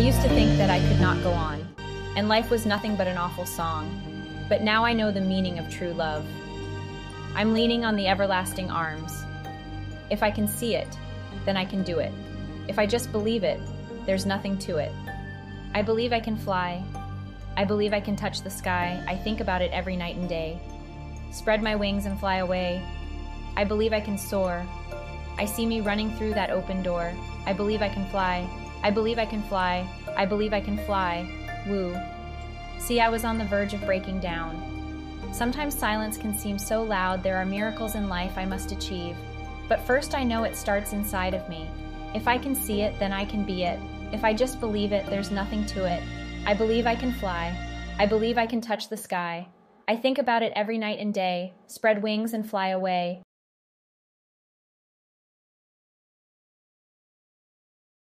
used to think that I could not go on, and life was nothing but an awful song. But now I know the meaning of true love. I'm leaning on the everlasting arms. If I can see it, then I can do it. If I just believe it, there's nothing to it. I believe I can fly. I believe I can touch the sky. I think about it every night and day. Spread my wings and fly away. I believe I can soar. I see me running through that open door. I believe I can fly. I believe I can fly. I believe I can fly. Woo. See, I was on the verge of breaking down. Sometimes silence can seem so loud, there are miracles in life I must achieve. But first, I know it starts inside of me. If I can see it, then I can be it. If I just believe it, there's nothing to it. I believe I can fly. I believe I can touch the sky. I think about it every night and day, spread wings and fly away.